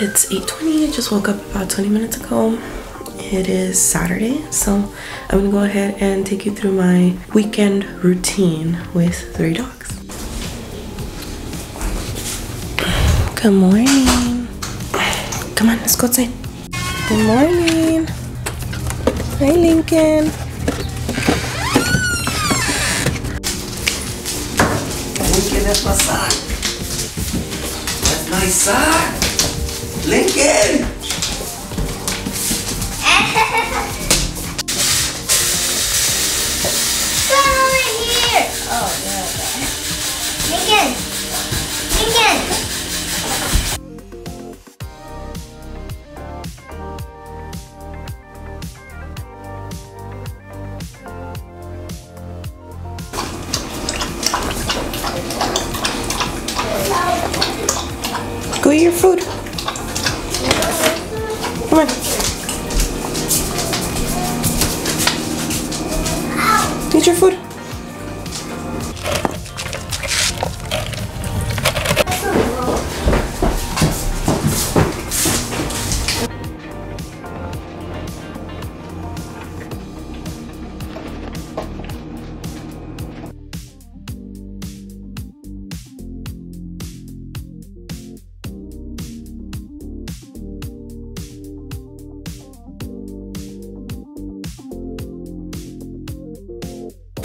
It's 8.20, I just woke up about 20 minutes ago. It is Saturday, so I'm gonna go ahead and take you through my weekend routine with three dogs. Good morning. Come on, let's go outside. Good morning. Hi, Lincoln. Lincoln, that's my sock. That's my sock. Lincoln! Come over here. Oh, no. Lincoln. Lincoln. Go eat your food. Come on. Eat your food.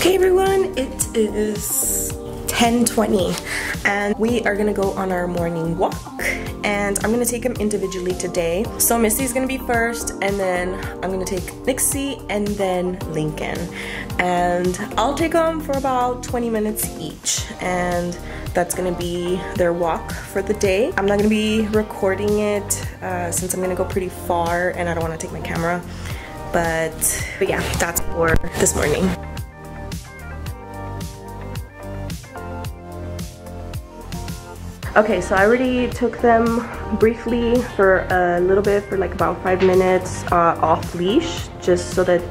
Okay everyone, it is 10:20 and we are gonna go on our morning walk and I'm gonna take them individually today. So Misty's gonna be first and then I'm gonna take Nixie and then Lincoln. And I'll take them for about 20 minutes each and that's gonna be their walk for the day. I'm not gonna be recording it uh, since I'm gonna go pretty far and I don't wanna take my camera. But, but yeah, that's for this morning. Okay, so I already took them briefly for a little bit, for like about five minutes uh, off leash, just so that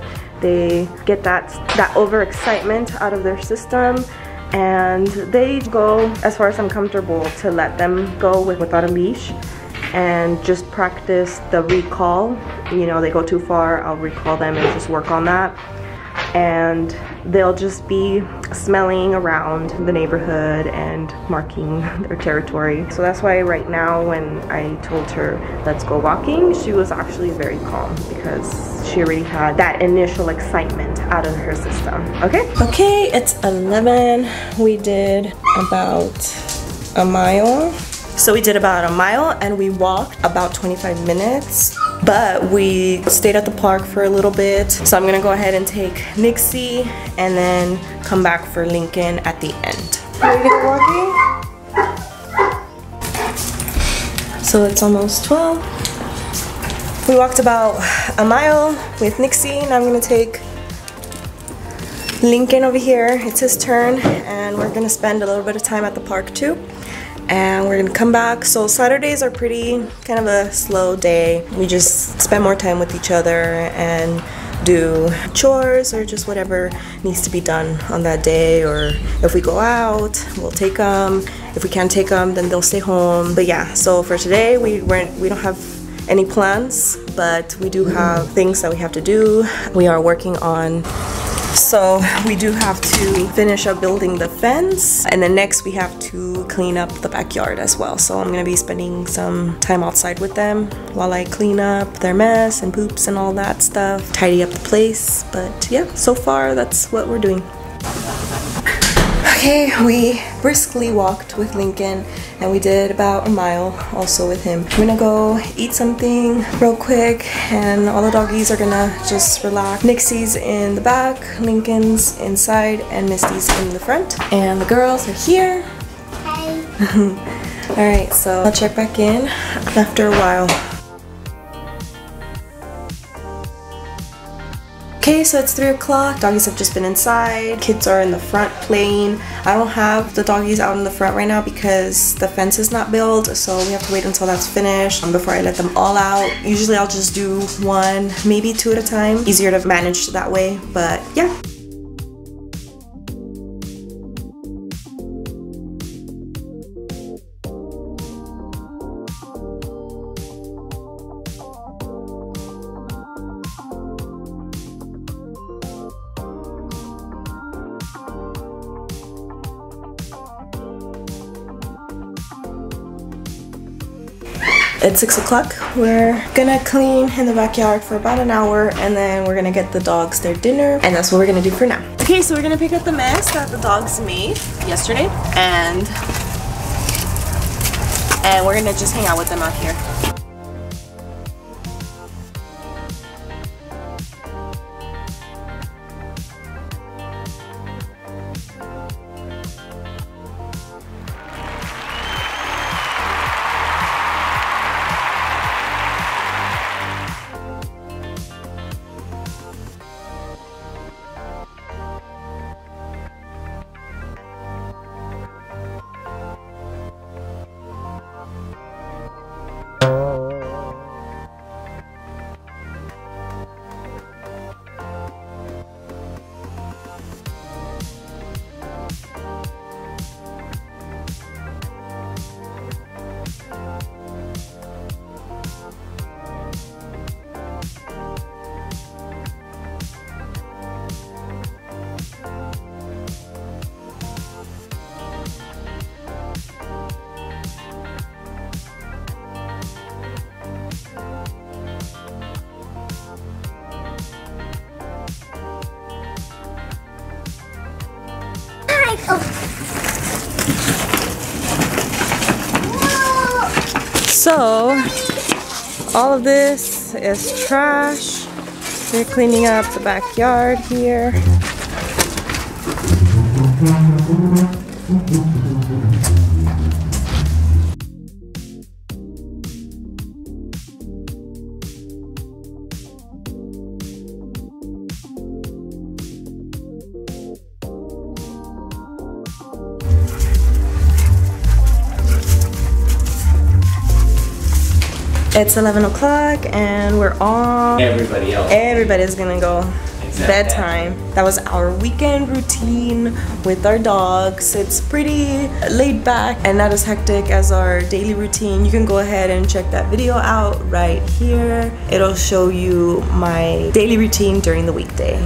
they get that, that overexcitement out of their system and they go as far as I'm comfortable to let them go with, without a leash and just practice the recall. You know, they go too far, I'll recall them and just work on that and they'll just be smelling around the neighborhood and marking their territory. So that's why right now when I told her let's go walking, she was actually very calm because she already had that initial excitement out of her system. Okay? Okay, it's 11. We did about a mile. So we did about a mile and we walked about 25 minutes but we stayed at the park for a little bit. So I'm gonna go ahead and take Nixie and then come back for Lincoln at the end. Ready to go walking? So it's almost 12. We walked about a mile with Nixie and I'm gonna take Lincoln over here. It's his turn and we're gonna spend a little bit of time at the park too and we're gonna come back. So Saturdays are pretty kind of a slow day. We just spend more time with each other and do chores or just whatever needs to be done on that day or if we go out we'll take them if we can't take them then they'll stay home but yeah so for today we weren't we don't have any plans but we do have things that we have to do we are working on so we do have to finish up building the fence and then next we have to clean up the backyard as well. So I'm gonna be spending some time outside with them while I clean up their mess and poops and all that stuff, tidy up the place. But yeah, so far that's what we're doing. Okay, we briskly walked with Lincoln and we did about a mile also with him. We're gonna go eat something real quick and all the doggies are gonna just relax. Nixie's in the back, Lincoln's inside, and Misty's in the front. And the girls are here. Hi. Alright, so I'll check back in after a while. Okay, so it's 3 o'clock. Doggies have just been inside. Kids are in the front playing. I don't have the doggies out in the front right now because the fence is not built, so we have to wait until that's finished um, before I let them all out. Usually I'll just do one, maybe two at a time. Easier to manage that way, but yeah. It's six o'clock. We're gonna clean in the backyard for about an hour and then we're gonna get the dogs their dinner and that's what we're gonna do for now. Okay, so we're gonna pick up the mess that the dogs made yesterday and and we're gonna just hang out with them out here. So, all of this is trash. We're cleaning up the backyard here. It's 11 o'clock and we're on. Everybody else. Everybody's gonna go Except bedtime. That was our weekend routine with our dogs. It's pretty laid back and not as hectic as our daily routine. You can go ahead and check that video out right here. It'll show you my daily routine during the weekday.